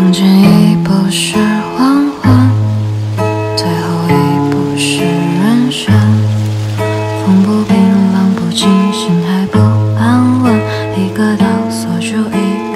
往前一步是黄昏退后一步是人生。风不平浪不静心还不安稳一个岛锁住一